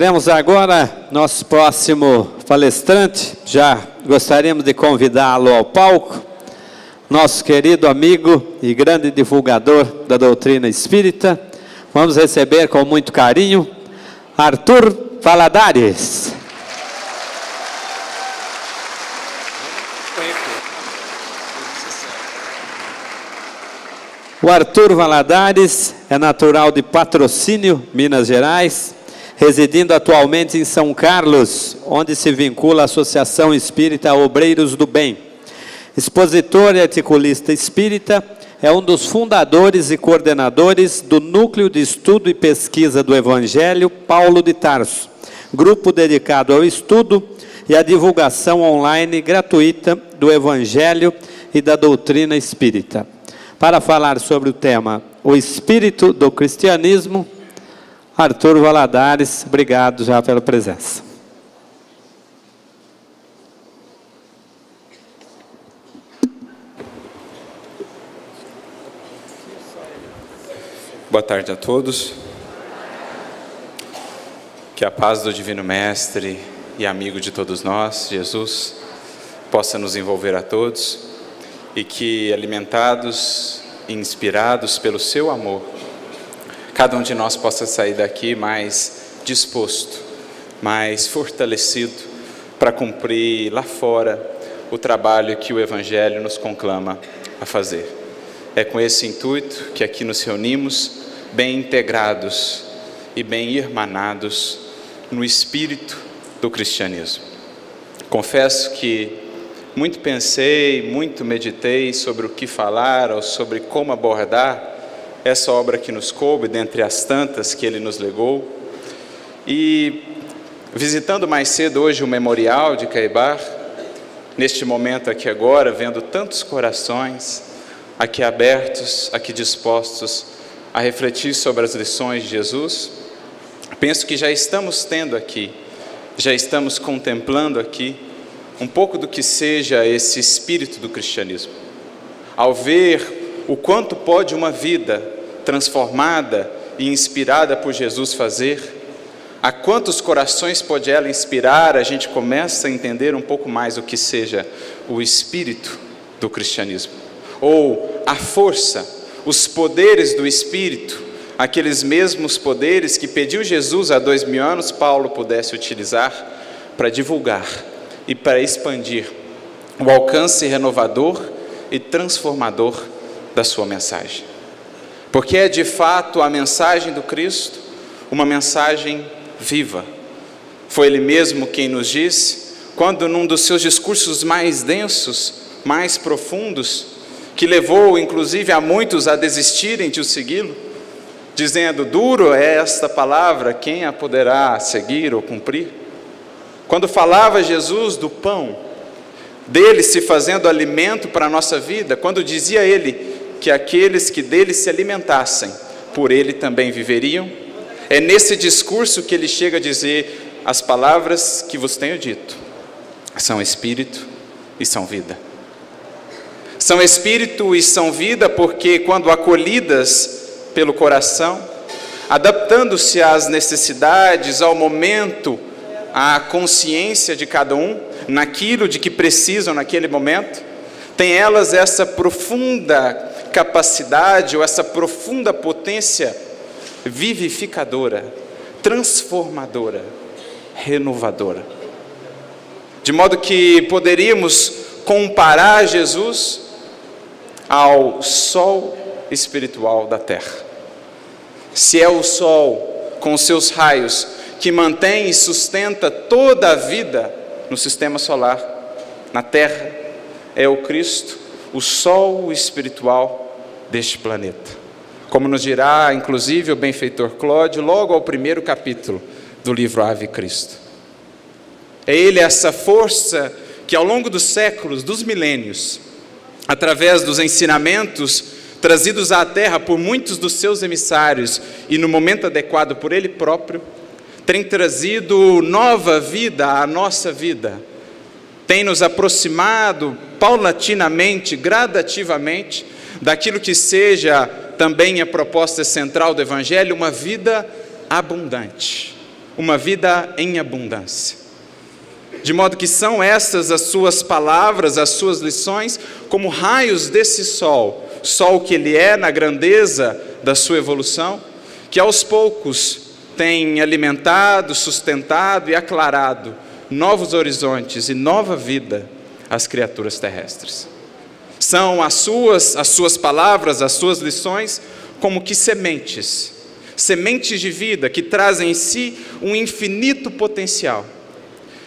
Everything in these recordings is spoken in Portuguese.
Teremos agora nosso próximo palestrante. Já gostaríamos de convidá-lo ao palco. Nosso querido amigo e grande divulgador da doutrina espírita. Vamos receber com muito carinho Arthur Valadares. O Arthur Valadares é natural de Patrocínio, Minas Gerais, residindo atualmente em São Carlos, onde se vincula à Associação Espírita Obreiros do Bem. Expositor e articulista espírita, é um dos fundadores e coordenadores do Núcleo de Estudo e Pesquisa do Evangelho Paulo de Tarso, grupo dedicado ao estudo e à divulgação online gratuita do Evangelho e da doutrina espírita para falar sobre o tema O Espírito do Cristianismo. Arthur Valadares, obrigado já pela presença. Boa tarde a todos. Que a paz do Divino Mestre e amigo de todos nós, Jesus, possa nos envolver a todos e que, alimentados e inspirados pelo seu amor, cada um de nós possa sair daqui mais disposto, mais fortalecido para cumprir lá fora o trabalho que o Evangelho nos conclama a fazer. É com esse intuito que aqui nos reunimos, bem integrados e bem irmanados no espírito do cristianismo. Confesso que muito pensei, muito meditei sobre o que falar ou sobre como abordar essa obra que nos coube, dentre as tantas que ele nos legou. E visitando mais cedo hoje o memorial de Caibar, neste momento aqui agora, vendo tantos corações aqui abertos, aqui dispostos a refletir sobre as lições de Jesus, penso que já estamos tendo aqui, já estamos contemplando aqui um pouco do que seja esse espírito do cristianismo. Ao ver o quanto pode uma vida transformada e inspirada por Jesus fazer, a quantos corações pode ela inspirar, a gente começa a entender um pouco mais o que seja o espírito do cristianismo, ou a força, os poderes do espírito, aqueles mesmos poderes que pediu Jesus há dois mil anos Paulo pudesse utilizar para divulgar e para expandir o alcance renovador e transformador da sua mensagem. Porque é de fato a mensagem do Cristo uma mensagem viva. Foi Ele mesmo quem nos disse, quando num dos seus discursos mais densos, mais profundos, que levou inclusive a muitos a desistirem de o segui-lo, dizendo: Duro é esta palavra, quem a poderá seguir ou cumprir? Quando falava Jesus do pão, dele se fazendo alimento para a nossa vida, quando dizia ele que aqueles que dele se alimentassem, por ele também viveriam, é nesse discurso que ele chega a dizer as palavras que vos tenho dito: são espírito e são vida. São espírito e são vida porque, quando acolhidas pelo coração, adaptando-se às necessidades, ao momento, a consciência de cada um naquilo de que precisam naquele momento, tem elas essa profunda capacidade ou essa profunda potência vivificadora, transformadora, renovadora. De modo que poderíamos comparar Jesus ao sol espiritual da terra. Se é o sol com seus raios que mantém e sustenta toda a vida no sistema solar, na Terra, é o Cristo, o Sol espiritual deste planeta. Como nos dirá, inclusive, o benfeitor Cláudio, logo ao primeiro capítulo do livro Ave Cristo. É Ele essa força que, ao longo dos séculos, dos milênios, através dos ensinamentos trazidos à Terra por muitos dos seus emissários e no momento adequado por Ele próprio, tem trazido nova vida à nossa vida, tem nos aproximado paulatinamente, gradativamente, daquilo que seja também a proposta central do Evangelho, uma vida abundante, uma vida em abundância. De modo que são estas as suas palavras, as suas lições, como raios desse sol, sol que ele é na grandeza da sua evolução, que aos poucos tem alimentado, sustentado e aclarado novos horizontes e nova vida às criaturas terrestres. São as suas, as suas palavras, as suas lições, como que sementes, sementes de vida que trazem em si um infinito potencial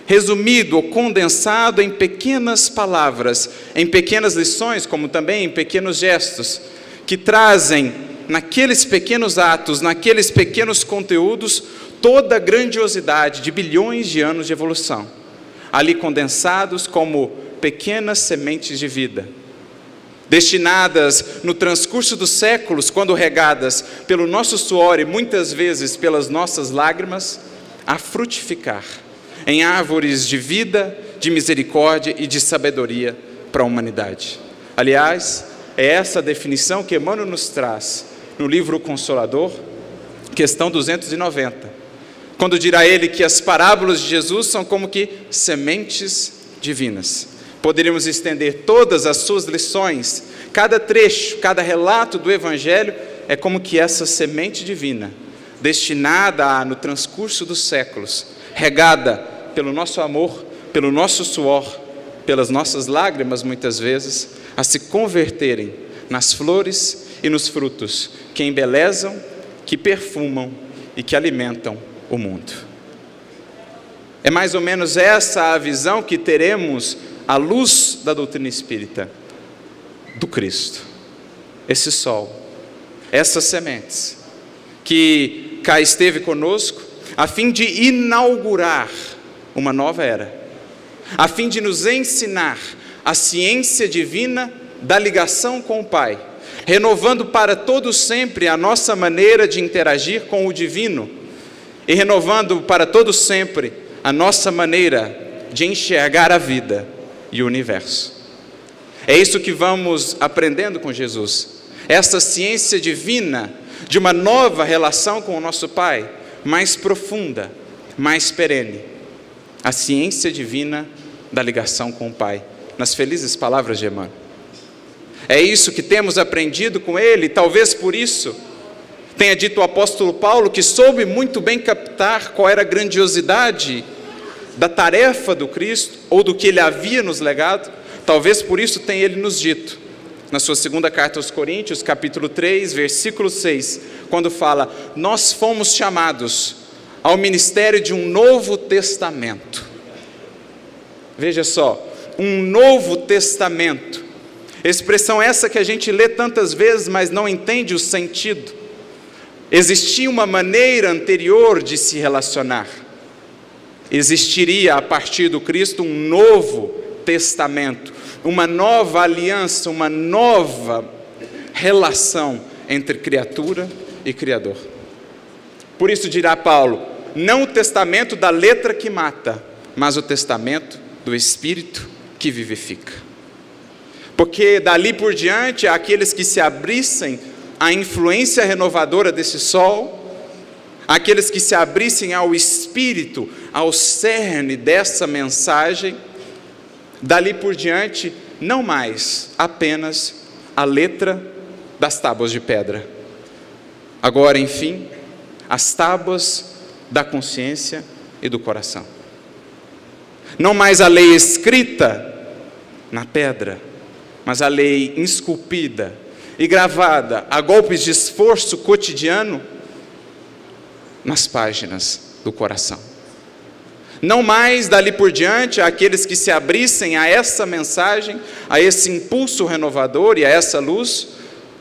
resumido ou condensado em pequenas palavras, em pequenas lições, como também em pequenos gestos, que trazem naqueles pequenos atos, naqueles pequenos conteúdos, toda a grandiosidade de bilhões de anos de evolução, ali condensados como pequenas sementes de vida, destinadas no transcurso dos séculos, quando regadas pelo nosso suor e muitas vezes pelas nossas lágrimas, a frutificar em árvores de vida, de misericórdia e de sabedoria para a humanidade. Aliás, é essa definição que Emmanuel nos traz no livro Consolador, questão 290, quando dirá ele que as parábolas de Jesus são como que sementes divinas. Poderíamos estender todas as suas lições, cada trecho, cada relato do Evangelho é como que essa semente divina, destinada a, no transcurso dos séculos, regada pelo nosso amor, pelo nosso suor, pelas nossas lágrimas, muitas vezes, a se converterem nas flores e nos frutos que embelezam, que perfumam e que alimentam o mundo. É mais ou menos essa a visão que teremos à luz da doutrina espírita do Cristo. Esse sol, essas sementes, que cá esteve conosco, a fim de inaugurar uma nova era, a fim de nos ensinar a ciência divina da ligação com o Pai, renovando para todos sempre a nossa maneira de interagir com o divino e renovando para todos sempre a nossa maneira de enxergar a vida e o universo. É isso que vamos aprendendo com Jesus. Essa ciência divina de uma nova relação com o nosso Pai, mais profunda, mais perene a ciência divina da ligação com o Pai, nas felizes palavras de Emmanuel. É isso que temos aprendido com ele, talvez por isso tenha dito o apóstolo Paulo que soube muito bem captar qual era a grandiosidade da tarefa do Cristo ou do que ele havia nos legado, talvez por isso tenha ele nos dito, na sua segunda carta aos Coríntios, capítulo 3, versículo 6, quando fala: Nós fomos chamados ao ministério de um novo testamento. Veja só, um novo testamento. Expressão essa que a gente lê tantas vezes, mas não entende o sentido. Existia uma maneira anterior de se relacionar. Existiria a partir do Cristo um novo testamento, uma nova aliança, uma nova relação entre criatura e Criador. Por isso dirá Paulo: não o testamento da letra que mata, mas o testamento do Espírito que vivifica. Porque dali por diante, aqueles que se abrissem à influência renovadora desse sol, aqueles que se abrissem ao Espírito, ao cerne dessa mensagem, dali por diante, não mais apenas a letra das tábuas de pedra. Agora, enfim, as tábuas da consciência e do coração. Não mais a lei escrita na pedra, mas a lei esculpida e gravada a golpes de esforço cotidiano nas páginas do coração. Não mais dali por diante aqueles que se abrissem a essa mensagem, a esse impulso renovador e a essa luz,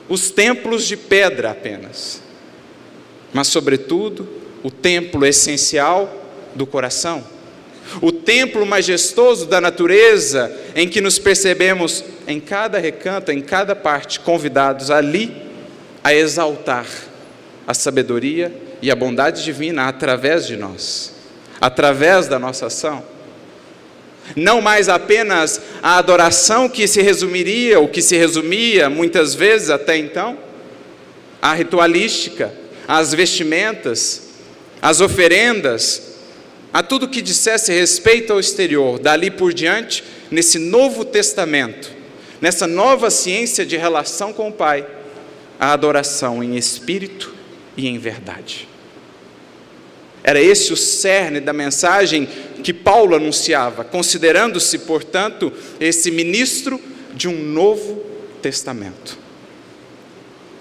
os templos de pedra apenas, mas, sobretudo, o templo essencial do coração, o templo majestoso da natureza, em que nos percebemos em cada recanto, em cada parte, convidados ali a exaltar a sabedoria e a bondade divina através de nós, através da nossa ação. Não mais apenas a adoração que se resumiria, ou que se resumia muitas vezes até então, a ritualística, as vestimentas, as oferendas, a tudo que dissesse respeito ao exterior, dali por diante, nesse novo testamento, nessa nova ciência de relação com o Pai, a adoração em espírito e em verdade. Era esse o cerne da mensagem que Paulo anunciava, considerando-se, portanto, esse ministro de um novo testamento.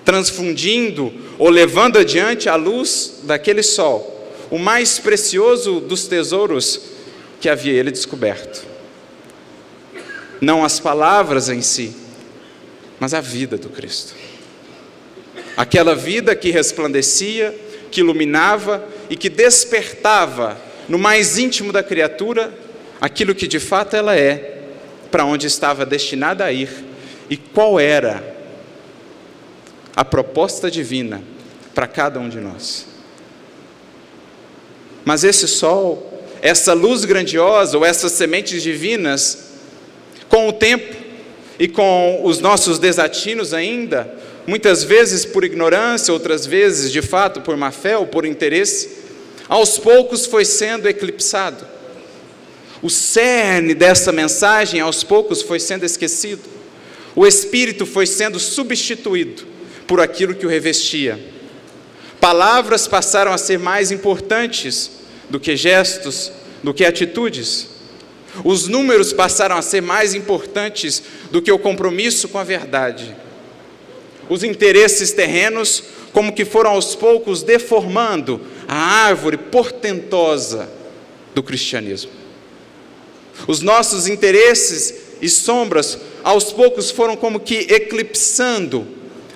Transfundindo ou levando adiante a luz daquele sol, o mais precioso dos tesouros que havia ele descoberto. Não as palavras em si, mas a vida do Cristo. Aquela vida que resplandecia, que iluminava e que despertava no mais íntimo da criatura aquilo que de fato ela é, para onde estava destinada a ir e qual era a proposta divina para cada um de nós. Mas esse sol, essa luz grandiosa ou essas sementes divinas, com o tempo e com os nossos desatinos ainda, muitas vezes por ignorância, outras vezes de fato por má fé ou por interesse, aos poucos foi sendo eclipsado. O cerne dessa mensagem aos poucos foi sendo esquecido. O espírito foi sendo substituído por aquilo que o revestia. Palavras passaram a ser mais importantes do que gestos, do que atitudes. Os números passaram a ser mais importantes do que o compromisso com a verdade. Os interesses terrenos, como que foram aos poucos deformando a árvore portentosa do cristianismo. Os nossos interesses e sombras, aos poucos, foram como que eclipsando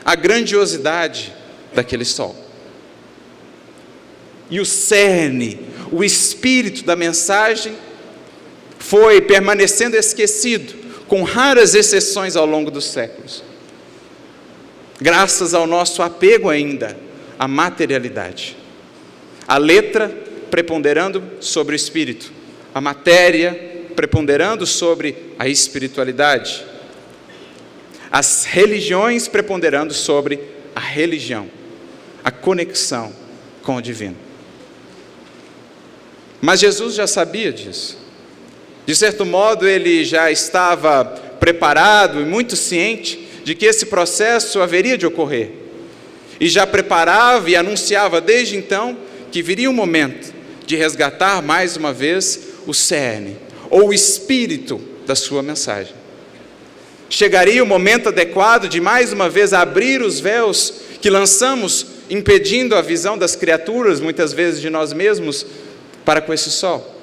a grandiosidade daquele sol. E o cerne, o espírito da mensagem, foi permanecendo esquecido, com raras exceções ao longo dos séculos. Graças ao nosso apego ainda à materialidade. A letra preponderando sobre o espírito, a matéria preponderando sobre a espiritualidade, as religiões preponderando sobre a religião, a conexão com o divino. Mas Jesus já sabia disso. De certo modo, ele já estava preparado e muito ciente de que esse processo haveria de ocorrer. E já preparava e anunciava desde então que viria um momento de resgatar mais uma vez o cerne, ou o espírito da sua mensagem. Chegaria o momento adequado de mais uma vez abrir os véus que lançamos, impedindo a visão das criaturas, muitas vezes de nós mesmos, para com esse sol.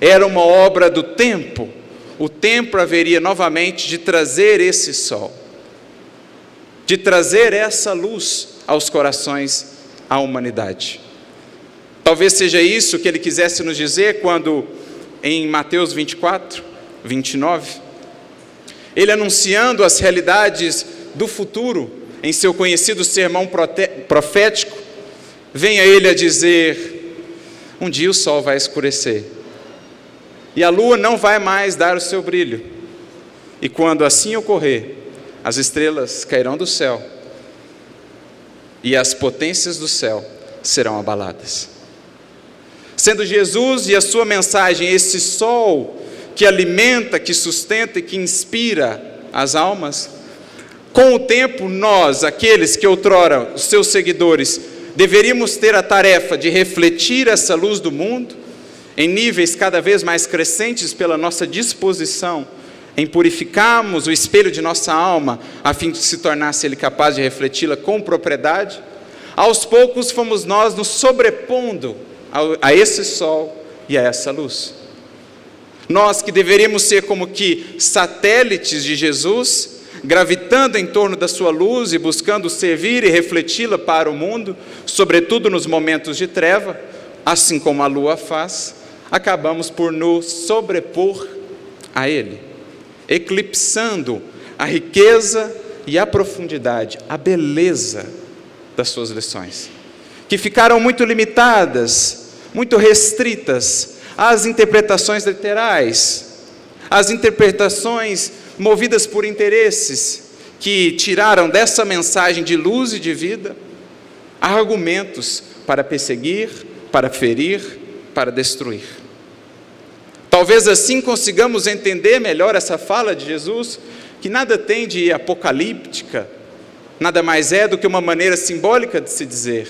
Era uma obra do tempo. O tempo haveria novamente de trazer esse sol, de trazer essa luz aos corações, à humanidade. Talvez seja isso que ele quisesse nos dizer quando em Mateus 24, 29, ele anunciando as realidades do futuro em seu conhecido sermão profético, venha ele a dizer: um dia o sol vai escurecer e a lua não vai mais dar o seu brilho, e quando assim ocorrer, as estrelas cairão do céu e as potências do céu serão abaladas. Sendo Jesus e a sua mensagem esse sol que alimenta, que sustenta e que inspira as almas, com o tempo, nós, aqueles que outrora, os seus seguidores, deveríamos ter a tarefa de refletir essa luz do mundo em níveis cada vez mais crescentes pela nossa disposição em purificarmos o espelho de nossa alma, a fim de se tornasse ele capaz de refleti-la com propriedade. Aos poucos fomos nós nos sobrepondo a esse sol e a essa luz. Nós que deveríamos ser como que satélites de Jesus, gravitando em torno da sua luz e buscando servir e refleti-la para o mundo, sobretudo nos momentos de treva, assim como a lua faz, acabamos por nos sobrepor a ele, eclipsando a riqueza e a profundidade, a beleza das suas lições, que ficaram muito limitadas muito restritas às interpretações literais, às interpretações movidas por interesses que tiraram dessa mensagem de luz e de vida argumentos para perseguir, para ferir, para destruir. Talvez assim consigamos entender melhor essa fala de Jesus, que nada tem de apocalíptica, nada mais é do que uma maneira simbólica de se dizer.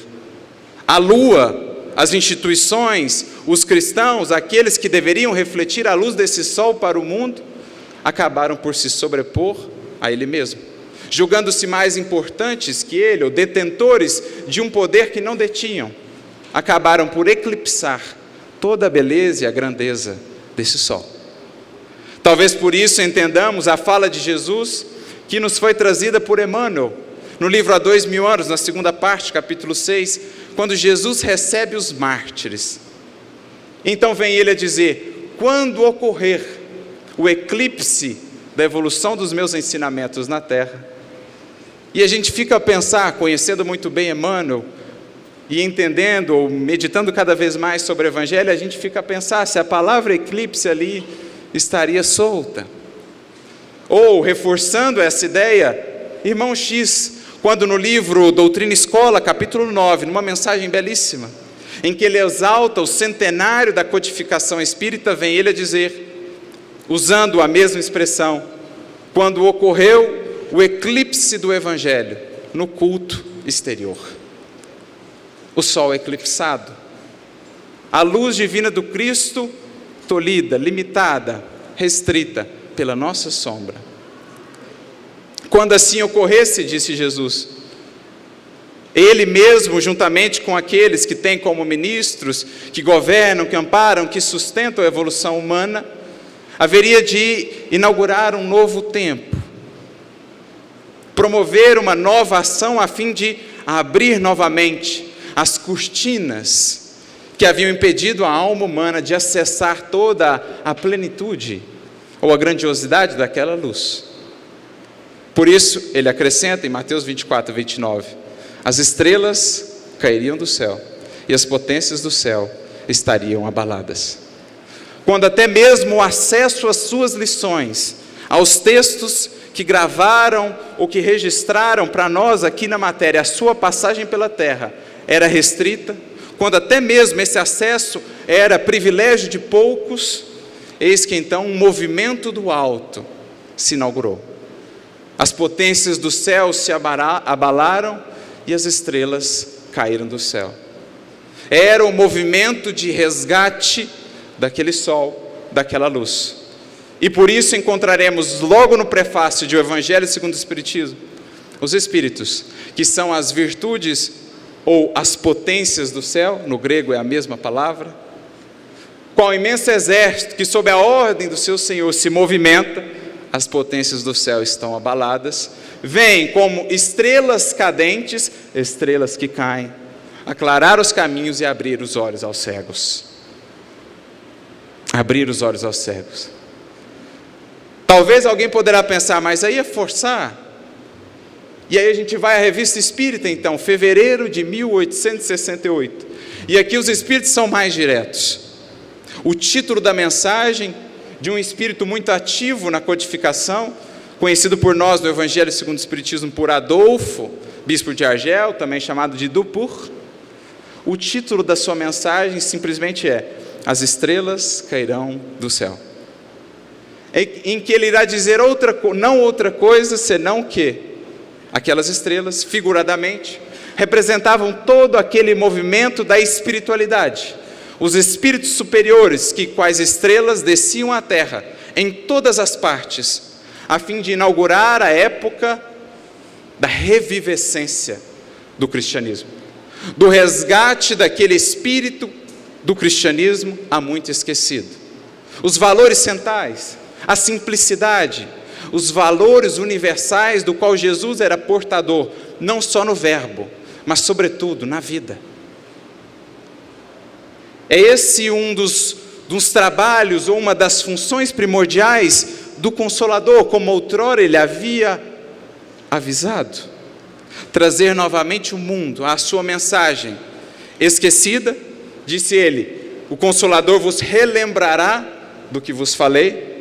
A lua, as instituições, os cristãos, aqueles que deveriam refletir a luz desse sol para o mundo, acabaram por se sobrepor a ele mesmo, julgando-se mais importantes que ele, ou detentores de um poder que não detinham, acabaram por eclipsar toda a beleza e a grandeza desse sol. Talvez por isso entendamos a fala de Jesus que nos foi trazida por Emmanuel, no livro Há Dois Mil Anos, na segunda parte, capítulo 6, quando Jesus recebe os mártires. Então vem ele a dizer: quando ocorrer o eclipse da evolução dos meus ensinamentos na terra, e a gente fica a pensar, conhecendo muito bem Emmanuel, e entendendo ou meditando cada vez mais sobre o Evangelho, a gente fica a pensar se a palavra eclipse ali estaria solta. Ou, reforçando essa ideia, irmão X, quando no livro Doutrina Escola, capítulo 9, numa mensagem belíssima, em que ele exalta o centenário da codificação espírita, vem ele a dizer, usando a mesma expressão, quando ocorreu o eclipse do Evangelho no culto exterior o sol eclipsado. A luz divina do Cristo tolhida, limitada, restrita pela nossa sombra. Quando assim ocorresse, disse Jesus, ele mesmo, juntamente com aqueles que têm como ministros, que governam, que amparam, que sustentam a evolução humana, haveria de inaugurar um novo tempo, promover uma nova ação a fim de abrir novamente as cortinas que haviam impedido a alma humana de acessar toda a plenitude ou a grandiosidade daquela luz. Por isso, ele acrescenta em Mateus 24, 29, as estrelas cairiam do céu e as potências do céu estariam abaladas. Quando até mesmo o acesso às suas lições, aos textos que gravaram ou que registraram para nós aqui na matéria a sua passagem pela terra, era restrita, quando até mesmo esse acesso era privilégio de poucos, eis que então um movimento do alto se inaugurou. As potências do céu se abalaram e as estrelas caíram do céu. Era o movimento de resgate daquele sol, daquela luz. E por isso encontraremos logo no prefácio de O Evangelho segundo o Espiritismo, os Espíritos, que são as virtudes ou as potências do céu, no grego é a mesma palavra, qual imenso exército que, sob a ordem do seu Senhor, se movimenta, as potências do céu estão abaladas, vêm como estrelas cadentes, estrelas que caem, aclarar os caminhos e abrir os olhos aos cegos. Abrir os olhos aos cegos. Talvez alguém poderá pensar, mas aí é forçar. E aí a gente vai à Revista Espírita, então, fevereiro de 1868. E aqui os espíritos são mais diretos. O título da mensagem, de um espírito muito ativo na codificação, conhecido por nós no Evangelho segundo o Espiritismo por Adolfo, bispo de Argel, também chamado de Dupur. O título da sua mensagem simplesmente é: As estrelas cairão do céu. Em que ele irá dizer outra, não outra coisa senão que Aquelas estrelas, figuradamente, representavam todo aquele movimento da espiritualidade. Os espíritos superiores, que quais estrelas desciam à terra, em todas as partes, a fim de inaugurar a época da revivescência do cristianismo, do resgate daquele espírito do cristianismo há muito esquecido. Os valores centrais, a simplicidade, os valores universais do qual Jesus era portador, não só no verbo, mas sobretudo na vida. É esse um dos, dos trabalhos ou uma das funções primordiais do Consolador, como outrora ele havia avisado. Trazer novamente o mundo à sua mensagem esquecida, disse ele: o Consolador vos relembrará do que vos falei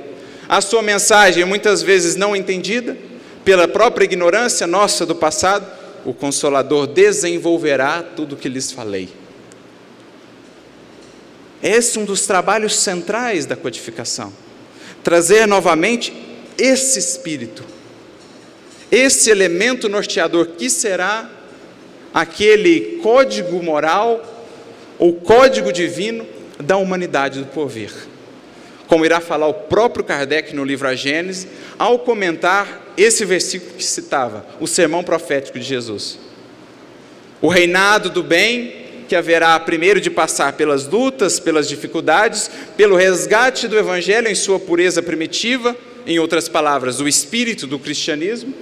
a sua mensagem, muitas vezes não entendida, pela própria ignorância nossa do passado, o Consolador desenvolverá tudo o que lhes falei. Esse é um dos trabalhos centrais da codificação. Trazer novamente esse espírito, esse elemento norteador que será aquele código moral ou código divino da humanidade do porvir. Como irá falar o próprio Kardec no livro A Gênese, ao comentar esse versículo que citava, o sermão profético de Jesus. O reinado do bem que haverá primeiro de passar pelas lutas, pelas dificuldades, pelo resgate do evangelho em sua pureza primitiva, em outras palavras, o espírito do cristianismo,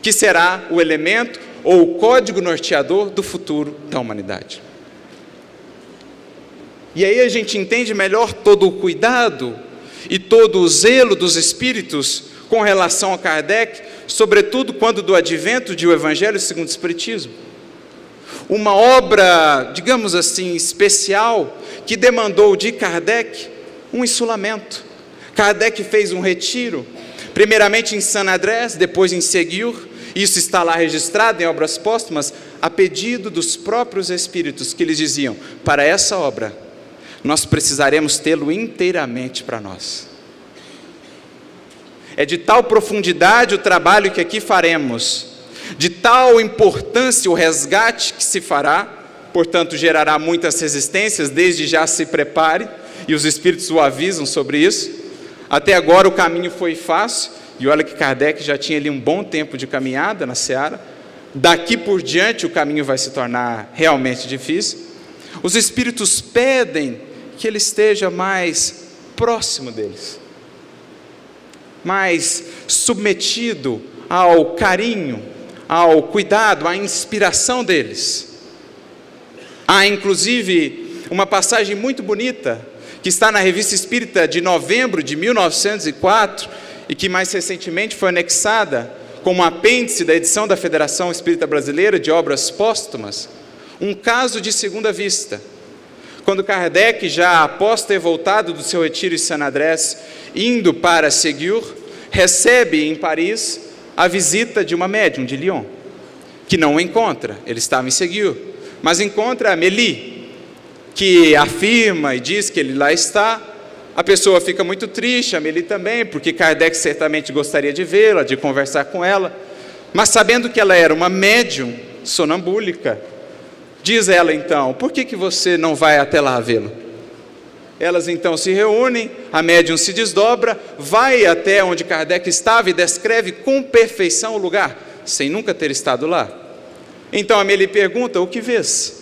que será o elemento ou o código norteador do futuro da humanidade. E aí a gente entende melhor todo o cuidado e todo o zelo dos espíritos com relação a Kardec, sobretudo quando do advento de o Evangelho segundo o Espiritismo. Uma obra, digamos assim, especial, que demandou de Kardec um insulamento. Kardec fez um retiro, primeiramente em San Andrés, depois em Seguir, isso está lá registrado em obras póstumas, a pedido dos próprios espíritos que lhes diziam: para essa obra, nós precisaremos tê-lo inteiramente para nós. É de tal profundidade o trabalho que aqui faremos, de tal importância o resgate que se fará, portanto gerará muitas resistências, desde já se prepare, e os espíritos o avisam sobre isso. Até agora o caminho foi fácil, e olha que Kardec já tinha ali um bom tempo de caminhada na seara. Daqui por diante o caminho vai se tornar realmente difícil. Os espíritos pedem que ele esteja mais próximo deles, mais submetido ao carinho, ao cuidado, à inspiração deles. Há inclusive uma passagem muito bonita que está na Revista Espírita de novembro de 1904 e que mais recentemente foi anexada como apêndice da edição da Federação Espírita Brasileira de Obras Póstumas, um caso de segunda vista. Quando Kardec, já após ter voltado do seu retiro em San Andrés, indo para Ségur, recebe em Paris a visita de uma médium de Lyon, que não o encontra, ele estava em Ségur, mas encontra Amélie, que afirma e diz que ele lá está, a pessoa fica muito triste, a Meli também, porque Kardec certamente gostaria de vê-la, de conversar com ela, mas sabendo que ela era uma médium sonambúlica, diz ela então: por que, que você não vai até lá vê-lo? Elas então se reúnem, a médium se desdobra, vai até onde Kardec estava e descreve com perfeição o lugar, sem nunca ter estado lá. Então a Meli pergunta: O que vês?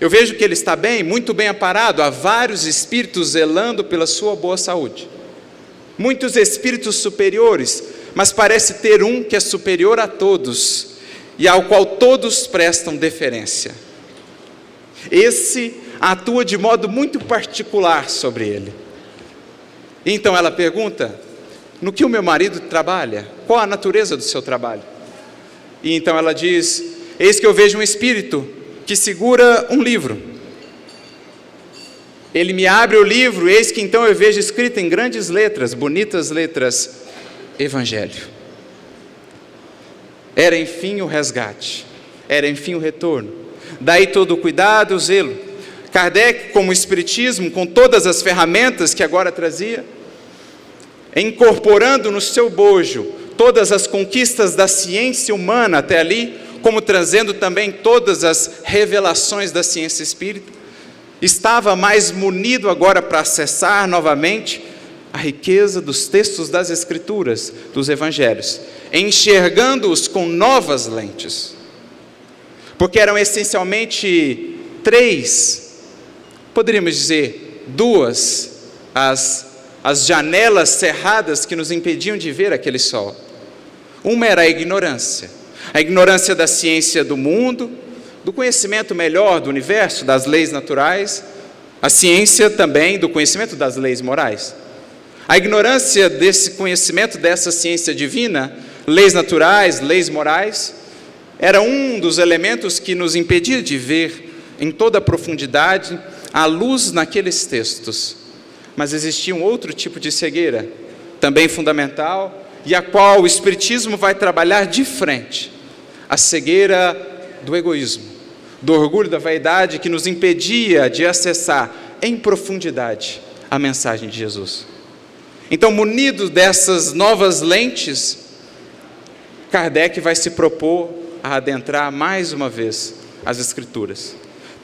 Eu vejo que ele está bem, muito bem aparado, há vários espíritos zelando pela sua boa saúde. Muitos espíritos superiores, mas parece ter um que é superior a todos e ao qual todos prestam deferência. Esse atua de modo muito particular sobre ele. Então ela pergunta: no que o meu marido trabalha? Qual a natureza do seu trabalho? E então ela diz: Eis que eu vejo um espírito que segura um livro. Ele me abre o livro, eis que então eu vejo escrito em grandes letras, bonitas letras, Evangelho. Era enfim o resgate, era enfim o retorno. Daí todo o cuidado, o zelo. Kardec, como Espiritismo, com todas as ferramentas que agora trazia, incorporando no seu bojo todas as conquistas da ciência humana até ali, como trazendo também todas as revelações da ciência espírita, estava mais munido agora para acessar novamente a riqueza dos textos das Escrituras, dos Evangelhos, enxergando-os com novas lentes, porque eram essencialmente três, poderíamos dizer, duas, as, as janelas cerradas que nos impediam de ver aquele sol. Uma era a ignorância, a ignorância da ciência do mundo, do conhecimento melhor do universo, das leis naturais, a ciência também do conhecimento das leis morais. A ignorância desse conhecimento dessa ciência divina, leis naturais, leis morais, era um dos elementos que nos impedia de ver em toda a profundidade a luz naqueles textos. Mas existia um outro tipo de cegueira, também fundamental, e a qual o Espiritismo vai trabalhar de frente a cegueira do egoísmo, do orgulho da vaidade que nos impedia de acessar em profundidade a mensagem de Jesus. Então, munido dessas novas lentes, Kardec vai se propor a adentrar mais uma vez as Escrituras.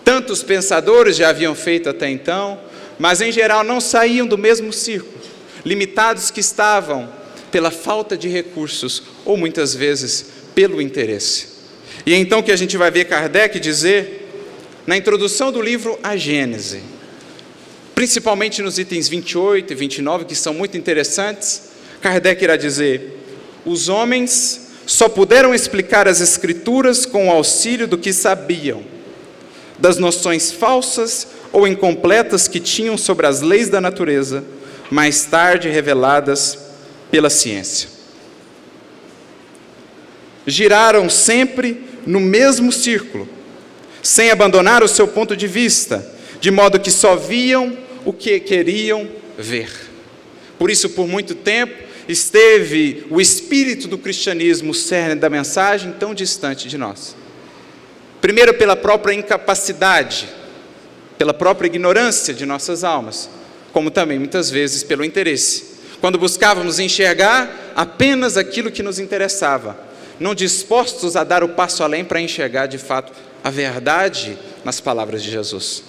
Tantos pensadores já haviam feito até então, mas em geral não saíam do mesmo círculo, limitados que estavam pela falta de recursos ou muitas vezes pelo interesse. E é então que a gente vai ver Kardec dizer, na introdução do livro A Gênese, principalmente nos itens 28 e 29, que são muito interessantes, Kardec irá dizer: os homens só puderam explicar as Escrituras com o auxílio do que sabiam, das noções falsas ou incompletas que tinham sobre as leis da natureza, mais tarde reveladas pela ciência. Giraram sempre no mesmo círculo, sem abandonar o seu ponto de vista, de modo que só viam o que queriam ver. Por isso, por muito tempo, esteve o espírito do cristianismo, o cerne da mensagem, tão distante de nós. Primeiro, pela própria incapacidade, pela própria ignorância de nossas almas, como também muitas vezes pelo interesse. Quando buscávamos enxergar apenas aquilo que nos interessava, não dispostos a dar o passo além para enxergar de fato a verdade nas palavras de Jesus.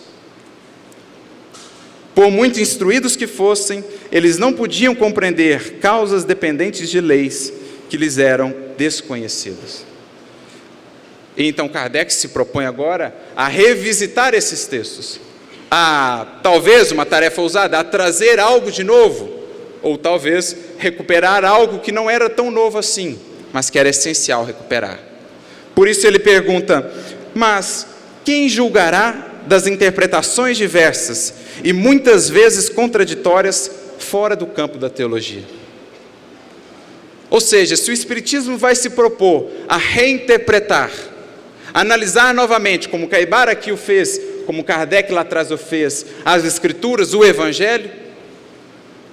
Por muito instruídos que fossem, eles não podiam compreender causas dependentes de leis que lhes eram desconhecidas. E então Kardec se propõe agora a revisitar esses textos, a talvez uma tarefa ousada, a trazer algo de novo, ou talvez recuperar algo que não era tão novo assim, mas que era essencial recuperar. Por isso ele pergunta: mas quem julgará das interpretações diversas e muitas vezes contraditórias fora do campo da teologia. Ou seja, se o Espiritismo vai se propor a reinterpretar, analisar novamente, como Caibar aqui o fez, como Kardec lá atrás o fez, as Escrituras, o Evangelho,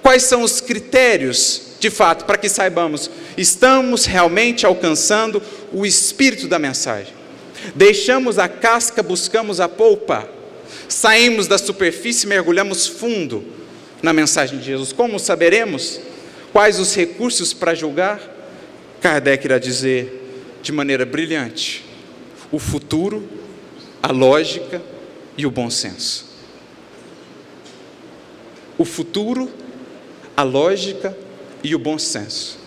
quais são os critérios, de fato, para que saibamos, estamos realmente alcançando o espírito da mensagem? Deixamos a casca, buscamos a polpa. Saímos da superfície mergulhamos fundo na mensagem de Jesus. Como saberemos? Quais os recursos para julgar? Kardec irá dizer de maneira brilhante: o futuro, a lógica e o bom senso. O futuro, a lógica e o bom senso.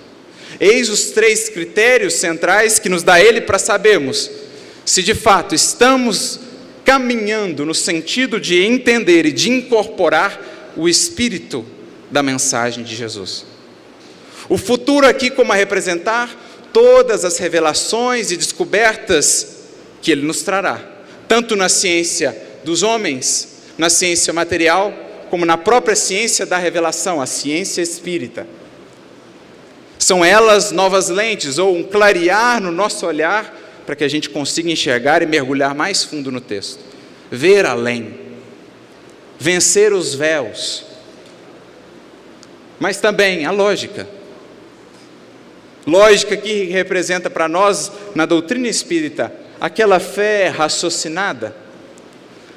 Eis os três critérios centrais que nos dá ele para sabermos se de fato estamos caminhando no sentido de entender e de incorporar o espírito da mensagem de Jesus. O futuro aqui, como a representar todas as revelações e descobertas que ele nos trará, tanto na ciência dos homens, na ciência material, como na própria ciência da revelação, a ciência espírita. São elas novas lentes ou um clarear no nosso olhar para que a gente consiga enxergar e mergulhar mais fundo no texto, ver além, vencer os véus, mas também a lógica. Lógica que representa para nós, na doutrina espírita, aquela fé raciocinada,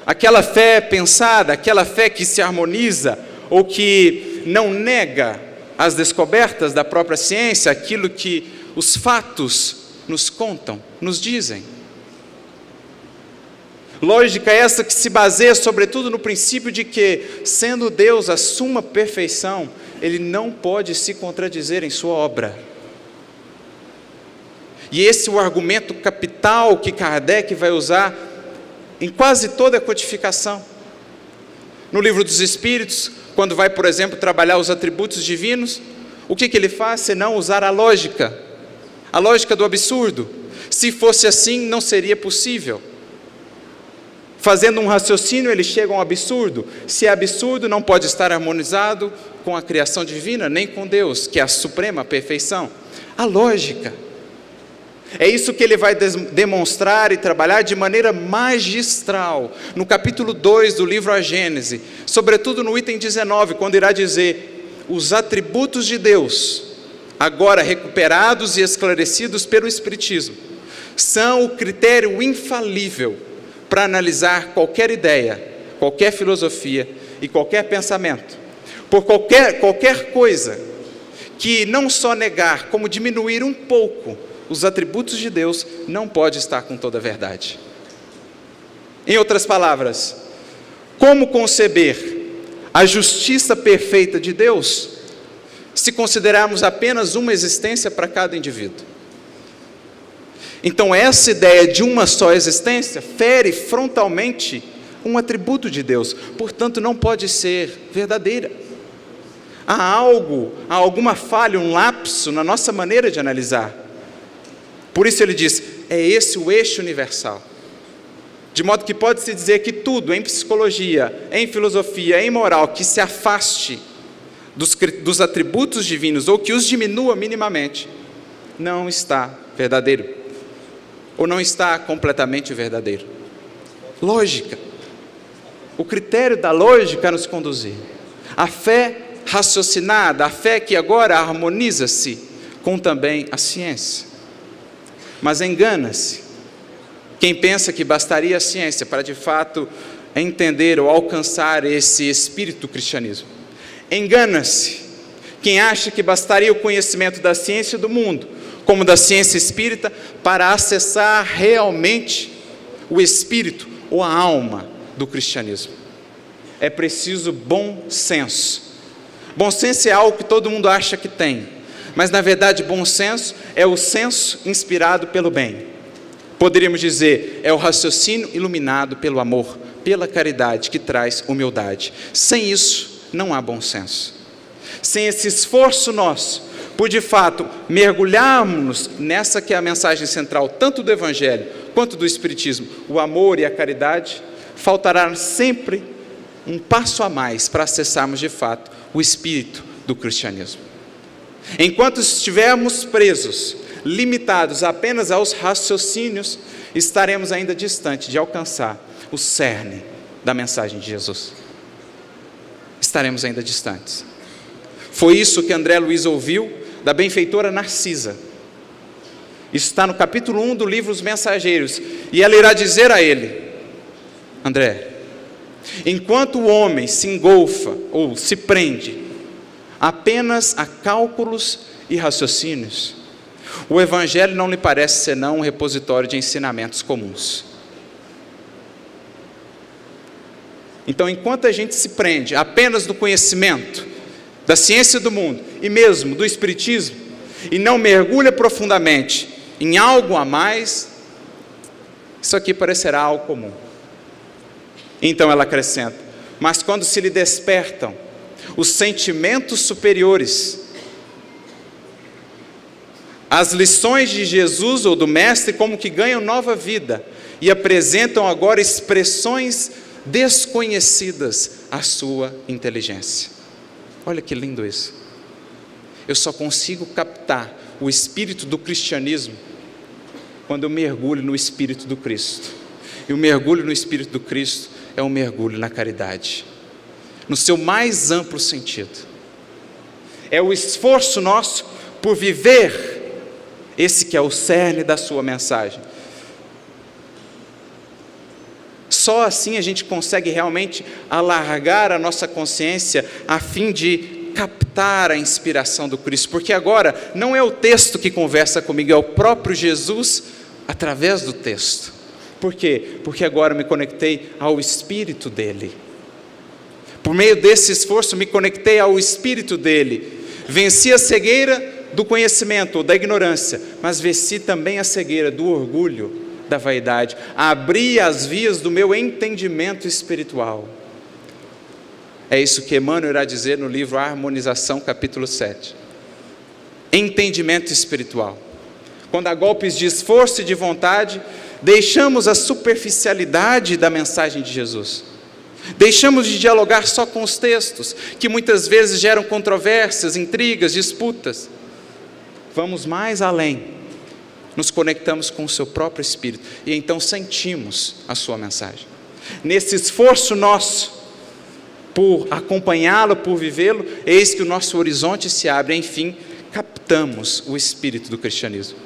aquela fé pensada, aquela fé que se harmoniza ou que não nega as descobertas da própria ciência, aquilo que os fatos nos contam, nos dizem. Lógica essa que se baseia sobretudo no princípio de que, sendo Deus a suma perfeição, ele não pode se contradizer em sua obra. E esse é o argumento capital que Kardec vai usar em quase toda a codificação. No livro dos Espíritos, quando vai, por exemplo, trabalhar os atributos divinos, o que, que ele faz senão usar a lógica? A lógica do absurdo. Se fosse assim, não seria possível. Fazendo um raciocínio, ele chega a um absurdo. Se é absurdo, não pode estar harmonizado com a criação divina, nem com Deus, que é a suprema perfeição. A lógica. É isso que ele vai demonstrar e trabalhar de maneira magistral no capítulo 2 do livro A Gênese, sobretudo no item 19, quando irá dizer: os atributos de Deus agora recuperados e esclarecidos pelo Espiritismo, são o critério infalível para analisar qualquer ideia, qualquer filosofia e qualquer pensamento, por qualquer, qualquer coisa que não só negar, como diminuir um pouco os atributos de Deus, não pode estar com toda a verdade. Em outras palavras, como conceber a justiça perfeita de Deus se considerarmos apenas uma existência para cada indivíduo? Então, essa ideia de uma só existência fere frontalmente um atributo de Deus, portanto, não pode ser verdadeira. Há algo, há alguma falha, um lapso na nossa maneira de analisar. Por isso ele diz: é esse o eixo universal. De modo que pode-se dizer que tudo em psicologia, em filosofia, em moral, que se afaste dos, dos atributos divinos ou que os diminua minimamente, não está verdadeiro ou não está completamente verdadeiro. Lógica. O critério da lógica nos conduzir. A fé raciocinada, a fé que agora harmoniza-se com também a ciência. Mas engana-se quem pensa que bastaria a ciência para de fato entender ou alcançar esse espírito cristianismo. Engana-se quem acha que bastaria o conhecimento da ciência do mundo como da ciência espírita, para acessar realmente o espírito ou a alma do cristianismo. É preciso bom senso. Bom senso é algo que todo mundo acha que tem, mas na verdade, bom senso é o senso inspirado pelo bem. Poderíamos dizer, é o raciocínio iluminado pelo amor, pela caridade que traz humildade. Sem isso, não há bom senso. Sem esse esforço nosso por de fato mergulharmos nessa que é a mensagem central, tanto do Evangelho quanto do Espiritismo, o amor e a caridade, faltará sempre um passo a mais para acessarmos de fato o espírito do cristianismo. Enquanto estivermos presos, limitados apenas aos raciocínios, estaremos ainda distante de alcançar o cerne da mensagem de Jesus. Estaremos ainda distantes. Foi isso que André Luiz ouviu da benfeitora Narcisa. Isso está no capítulo 1 do livro Os Mensageiros. E ela irá dizer a ele: André, enquanto o homem se engolfa ou se prende apenas a cálculos e raciocínios, o Evangelho não lhe parece senão um repositório de ensinamentos comuns. Então, enquanto a gente se prende apenas no conhecimento, da ciência do mundo e mesmo do Espiritismo, e não mergulha profundamente em algo a mais, isso aqui parecerá algo comum. Então ela acrescenta: mas quando se lhe despertam os sentimentos superiores, as lições de Jesus ou do Mestre, como que ganham nova vida e apresentam agora expressões desconhecidas à sua inteligência. Olha que lindo isso. Eu só consigo captar o espírito do cristianismo quando eu mergulho no espírito do Cristo. E o mergulho no espírito do Cristo é um mergulho na caridade, no seu mais amplo sentido. É o esforço nosso por viver esse que é o cerne da sua mensagem. Só assim a gente consegue realmente alargar a nossa consciência a fim de captar a inspiração do Cristo, porque agora não é o texto que conversa comigo, é o próprio Jesus através do texto. Por quê? Porque agora me conectei ao Espírito dele. Por meio desse esforço, me conectei ao Espírito dele. Venci a cegueira do conhecimento ou da ignorância, mas venci também a cegueira do orgulho da vaidade, abrir as vias do meu entendimento espiritual. É isso que Emmanuel irá dizer no livro Harmonização, capítulo 7. Entendimento espiritual. Quando há golpes de esforço e de vontade, deixamos a superficialidade da mensagem de Jesus. Deixamos de dialogar só com os textos, que muitas vezes geram controvérsias, intrigas, disputas. Vamos mais além nos conectamos com o seu próprio espírito e então sentimos a sua mensagem. Nesse esforço nosso por acompanhá-lo, por vivê-lo, eis que o nosso horizonte se abre, enfim, captamos o espírito do cristianismo.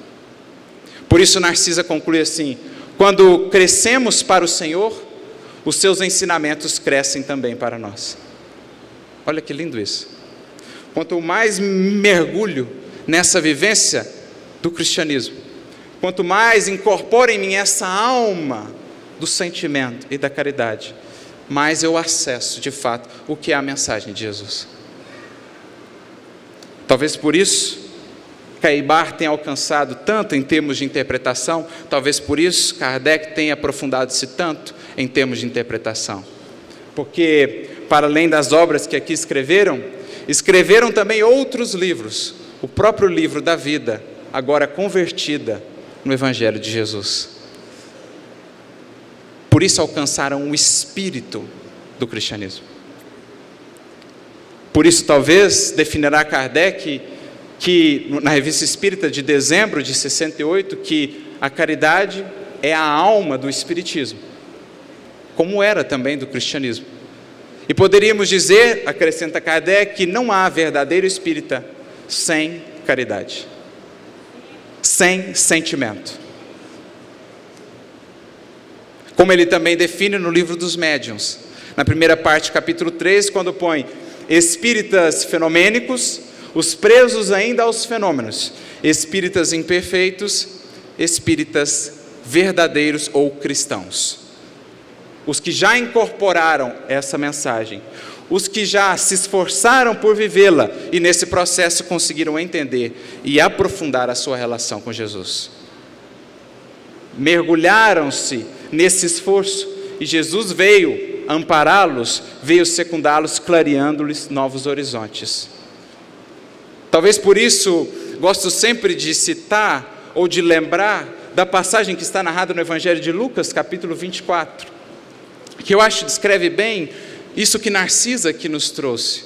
Por isso Narcisa conclui assim: quando crescemos para o Senhor, os seus ensinamentos crescem também para nós. Olha que lindo isso. Quanto mais mergulho nessa vivência do cristianismo, quanto mais incorporo em mim essa alma do sentimento e da caridade, mais eu acesso de fato o que é a mensagem de Jesus. Talvez por isso Caibar tenha alcançado tanto em termos de interpretação, talvez por isso Kardec tenha aprofundado-se tanto em termos de interpretação. Porque, para além das obras que aqui escreveram, escreveram também outros livros, o próprio livro da vida, agora convertida no Evangelho de Jesus. Por isso alcançaram o espírito do cristianismo. Por isso, talvez, definirá Kardec que, na Revista Espírita de dezembro de 68, que a caridade é a alma do Espiritismo, como era também do cristianismo. E poderíamos dizer, acrescenta Kardec, que não há verdadeiro espírita sem caridade, sem sentimento. Como ele também define no livro dos médiuns, na primeira parte, capítulo 3, quando põe espíritas fenomênicos, os presos ainda aos fenômenos, espíritas imperfeitos, espíritas verdadeiros ou cristãos. Os que já incorporaram essa mensagem, os que já se esforçaram por vivê-la e nesse processo conseguiram entender e aprofundar a sua relação com Jesus. Mergulharam-se nesse esforço e Jesus veio ampará-los, veio secundá-los, clareando-lhes novos horizontes. Talvez por isso gosto sempre de citar ou de lembrar da passagem que está narrada no Evangelho de Lucas, capítulo 24, que eu acho descreve bem isso que Narcisa aqui nos trouxe.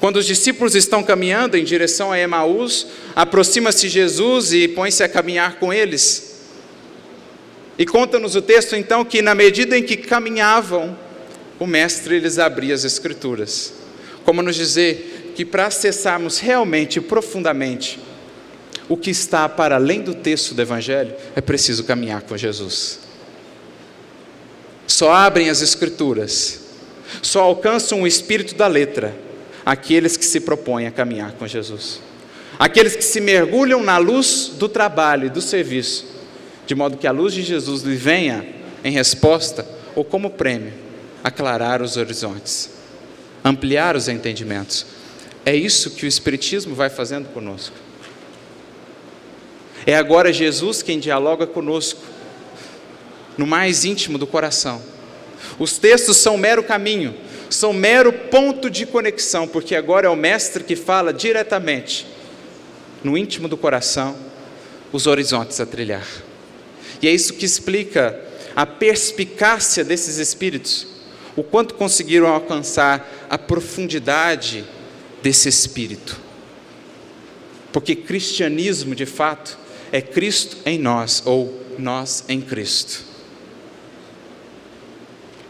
Quando os discípulos estão caminhando em direção a Emaús, aproxima-se Jesus e põe-se a caminhar com eles. E conta-nos o texto então que, na medida em que caminhavam, o Mestre lhes abria as Escrituras, como nos dizer que para acessarmos realmente profundamente o que está para além do texto do Evangelho, é preciso caminhar com Jesus. Só abrem as Escrituras, só alcançam o espírito da letra aqueles que se propõem a caminhar com Jesus, aqueles que se mergulham na luz do trabalho e do serviço, de modo que a luz de Jesus lhe venha em resposta ou como prêmio aclarar os horizontes, ampliar os entendimentos. É isso que o Espiritismo vai fazendo conosco. É agora Jesus quem dialoga conosco, no mais íntimo do coração. Os textos são mero caminho, são mero ponto de conexão, porque agora é o Mestre que fala diretamente, no íntimo do coração, os horizontes a trilhar. E é isso que explica a perspicácia desses espíritos, o quanto conseguiram alcançar a profundidade desse espírito. Porque cristianismo, de fato, é Cristo em nós, ou nós em Cristo.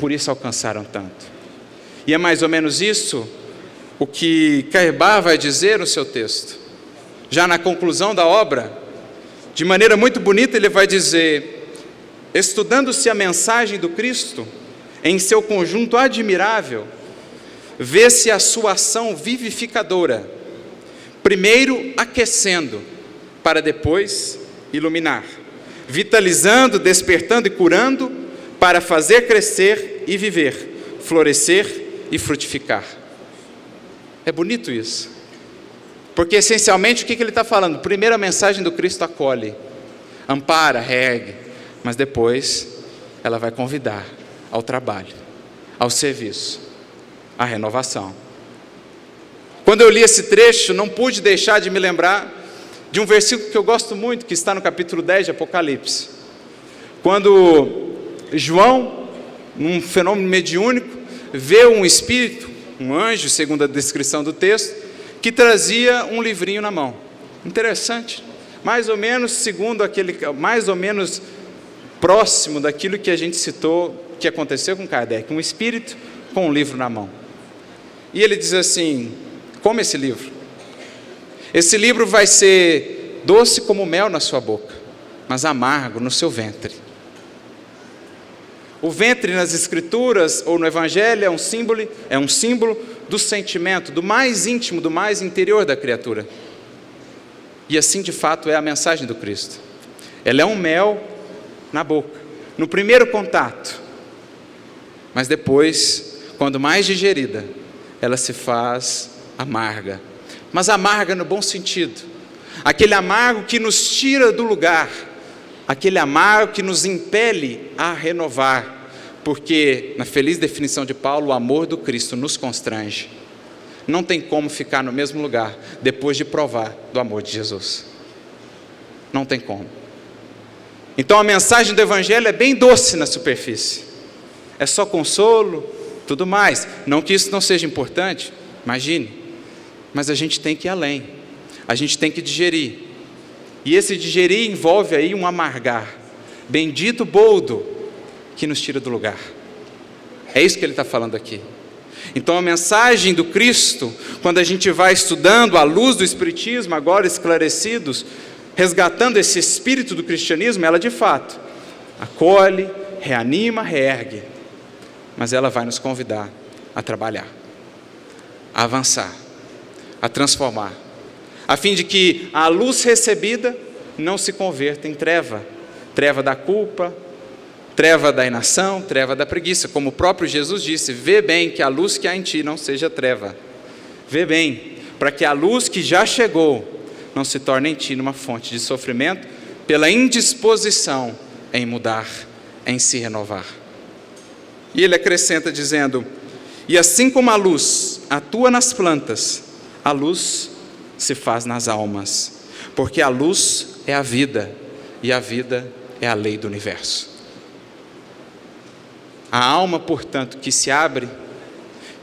Por isso alcançaram tanto. E é mais ou menos isso o que Caibá vai dizer no seu texto. Já na conclusão da obra, de maneira muito bonita, ele vai dizer: estudando-se a mensagem do Cristo, em seu conjunto admirável, vê-se a sua ação vivificadora, primeiro aquecendo, para depois iluminar, vitalizando, despertando e curando, para fazer crescer e viver, florescer e frutificar. É bonito isso. Porque essencialmente o que, ele está falando? Primeiro a mensagem do Cristo acolhe, ampara, regue, mas depois ela vai convidar ao trabalho, ao serviço, à renovação. Quando eu li esse trecho, não pude deixar de me lembrar de um versículo que eu gosto muito, que está no capítulo 10 de Apocalipse. Quando João, num fenômeno mediúnico, vê um espírito, um anjo, segundo a descrição do texto, que trazia um livrinho na mão. Interessante. Mais ou menos segundo aquele, mais ou menos próximo daquilo que a gente citou que aconteceu com Kardec, um espírito com um livro na mão. E ele diz assim: "Come esse livro. Esse livro vai ser doce como mel na sua boca, mas amargo no seu ventre. O ventre nas escrituras ou no evangelho é um símbolo, é um símbolo do sentimento, do mais íntimo, do mais interior da criatura. E assim, de fato, é a mensagem do Cristo. Ela é um mel na boca, no primeiro contato. Mas depois, quando mais digerida, ela se faz amarga. Mas amarga no bom sentido. Aquele amargo que nos tira do lugar, aquele amargo que nos impele a renovar, porque, na feliz definição de Paulo, o amor do Cristo nos constrange. Não tem como ficar no mesmo lugar depois de provar do amor de Jesus. Não tem como. Então a mensagem do Evangelho é bem doce na superfície. É só consolo, tudo mais. Não que isso não seja importante, imagine. Mas a gente tem que ir além. A gente tem que digerir. E esse digerir envolve aí um amargar. Bendito boldo que nos tira do lugar. É isso que ele está falando aqui. Então a mensagem do Cristo, quando a gente vai estudando à luz do Espiritismo, agora esclarecidos, resgatando esse espírito do cristianismo, ela de fato acolhe, reanima, reergue. Mas ela vai nos convidar a trabalhar, a avançar, a transformar, a fim de que a luz recebida não se converta em treva treva da culpa, treva da inação, treva da preguiça, como o próprio Jesus disse: vê bem que a luz que há em ti não seja treva. Vê bem, para que a luz que já chegou não se torne em ti uma fonte de sofrimento pela indisposição em mudar, em se renovar. E ele acrescenta dizendo: E assim como a luz atua nas plantas, a luz se faz nas almas, porque a luz é a vida e a vida é a lei do universo. A alma, portanto, que se abre,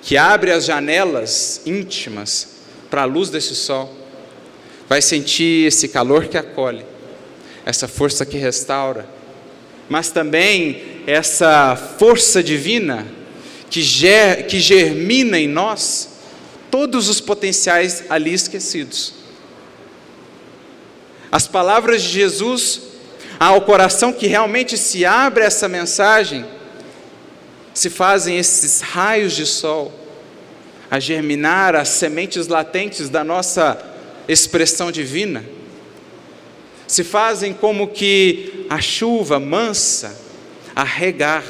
que abre as janelas íntimas para a luz desse sol, vai sentir esse calor que acolhe, essa força que restaura, mas também essa força divina que, ger, que germina em nós todos os potenciais ali esquecidos. As palavras de Jesus ao coração que realmente se abre essa mensagem se fazem esses raios de sol a germinar as sementes latentes da nossa expressão divina. Se fazem como que a chuva mansa a regar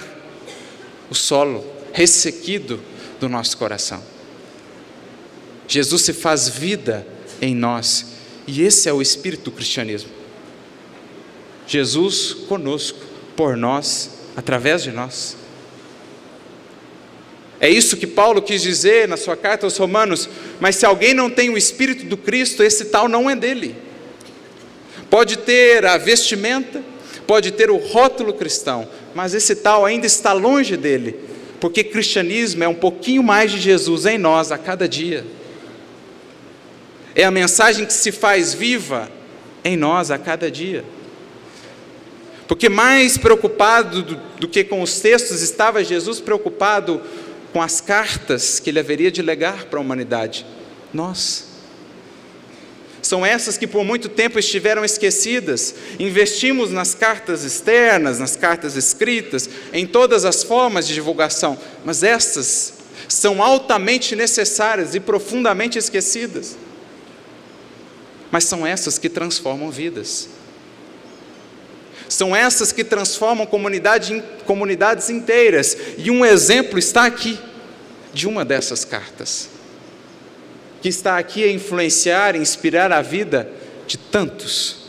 o solo ressequido do nosso coração. Jesus se faz vida em nós, e esse é o espírito do cristianismo. Jesus conosco, por nós, através de nós. É isso que Paulo quis dizer na sua carta aos Romanos. Mas se alguém não tem o Espírito do Cristo, esse tal não é dele. Pode ter a vestimenta, pode ter o rótulo cristão, mas esse tal ainda está longe dele, porque cristianismo é um pouquinho mais de Jesus em nós a cada dia. É a mensagem que se faz viva em nós a cada dia. Porque mais preocupado do, do que com os textos estava Jesus preocupado com as cartas que ele haveria de legar para a humanidade? Nós. São essas que por muito tempo estiveram esquecidas. Investimos nas cartas externas, nas cartas escritas, em todas as formas de divulgação, mas essas são altamente necessárias e profundamente esquecidas. Mas são essas que transformam vidas. São essas que transformam comunidade, comunidades inteiras. E um exemplo está aqui, de uma dessas cartas, que está aqui a influenciar, a inspirar a vida de tantos.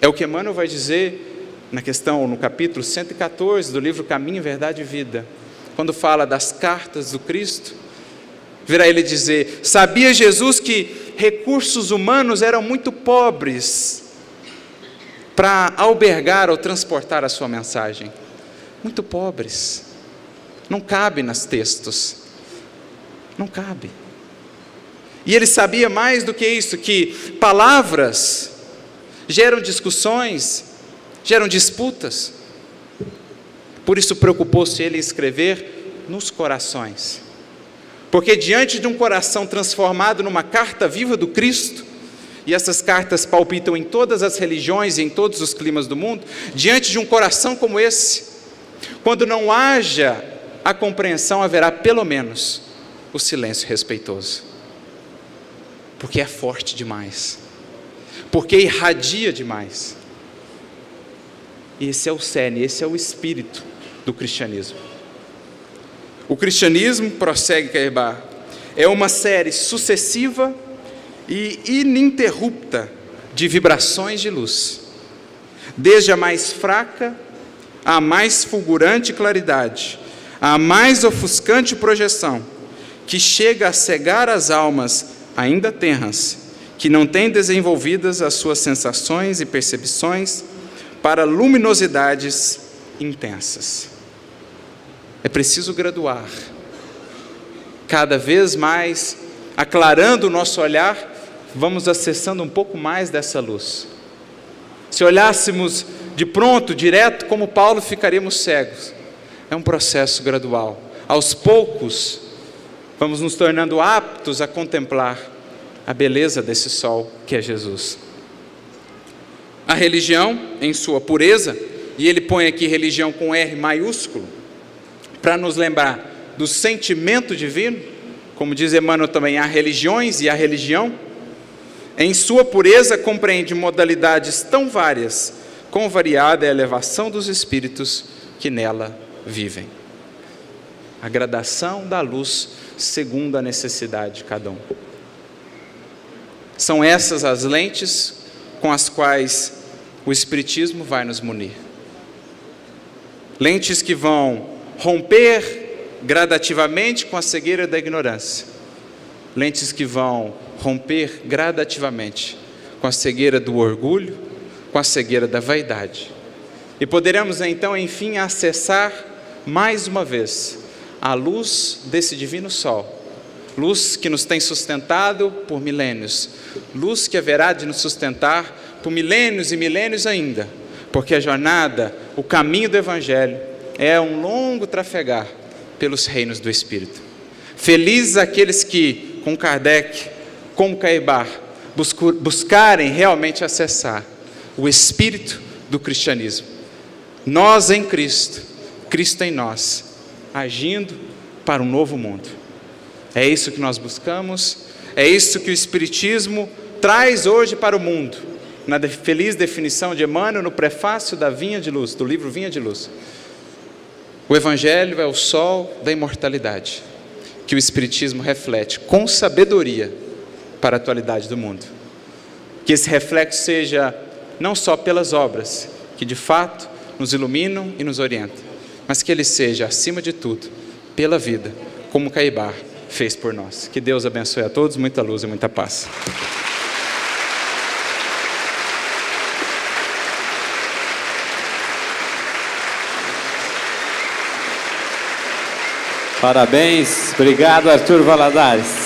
É o que Emmanuel vai dizer na questão, no capítulo 114 do livro Caminho, Verdade e Vida, quando fala das cartas do Cristo, virá ele dizer: Sabia Jesus que recursos humanos eram muito pobres para albergar ou transportar a sua mensagem. Muito pobres. Não cabe nos textos. Não cabe. E ele sabia mais do que isso, que palavras geram discussões, geram disputas. Por isso preocupou-se ele em escrever nos corações. Porque diante de um coração transformado numa carta viva do Cristo, e essas cartas palpitam em todas as religiões e em todos os climas do mundo, diante de um coração como esse, Quando não haja a compreensão, haverá pelo menos o silêncio respeitoso. Porque é forte demais. Porque irradia demais. Esse é o cerne, esse é o espírito do cristianismo. O cristianismo, prossegue Cairbar, é uma série sucessiva e ininterrupta de vibrações de luz, desde a mais fraca à mais fulgurante claridade, à mais ofuscante projeção, que chega a cegar as almas ainda tenras, que não têm desenvolvidas as suas sensações e percepções para luminosidades intensas. É preciso graduar, cada vez mais aclarando o nosso olhar, vamos acessando um pouco mais dessa luz. Se olhássemos de pronto, direto, como Paulo, ficaríamos cegos. É um processo gradual. Aos poucos, vamos nos tornando aptos a contemplar a beleza desse sol que é Jesus. A religião, em sua pureza, e ele põe aqui religião com R maiúsculo, para nos lembrar do sentimento divino, como diz Emmanuel também, há religiões e a religião, em sua pureza compreende modalidades tão várias, com variada é a elevação dos espíritos que nela vivem. A gradação da luz segundo a necessidade de cada um. São essas as lentes com as quais o Espiritismo vai nos munir. Lentes que vão romper gradativamente com a cegueira da ignorância. Lentes que vão romper gradativamente com a cegueira do orgulho, com a cegueira da vaidade. E poderemos então, enfim, acessar mais uma vez a luz desse divino sol, luz que nos tem sustentado por milênios, luz que haverá de nos sustentar por milênios e milênios ainda, porque a jornada, o caminho do Evangelho é um longo trafegar pelos reinos do Espírito. Felizes aqueles que, com Kardec, como Caibar, buscarem realmente acessar o Espírito do cristianismo. Nós em Cristo, Cristo em nós, agindo para um novo mundo. É isso que nós buscamos, é isso que o Espiritismo traz hoje para o mundo na feliz definição de Emmanuel no prefácio da Vinha de Luz, do livro Vinha de Luz. O Evangelho é o sol da imortalidade, que o Espiritismo reflete com sabedoria para a atualidade do mundo. Que esse reflexo seja não só pelas obras, que de fato nos iluminam e nos orientam, mas que ele seja, acima de tudo, pela vida, como Caibar fez por nós. Que Deus abençoe a todos, muita luz e muita paz. Parabéns, obrigado Arthur Valadares.